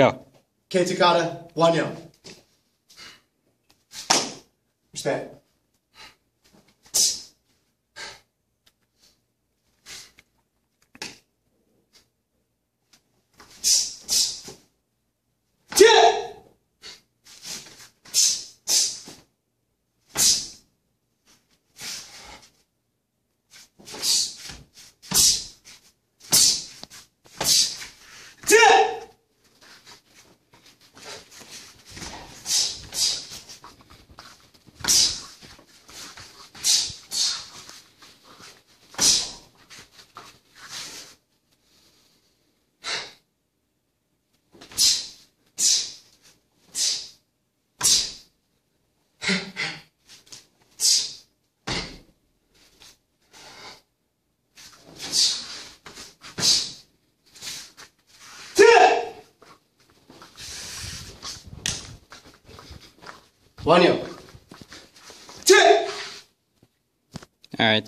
Go. K Takada, Wanyo. Respect. Wanyo. Yeah! All right.